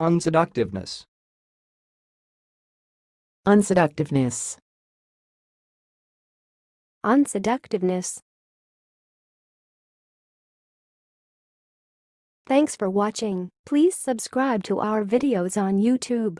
Unseductiveness. unseductiveness, unseductiveness. Thanks for watching. Please subscribe to our videos on YouTube.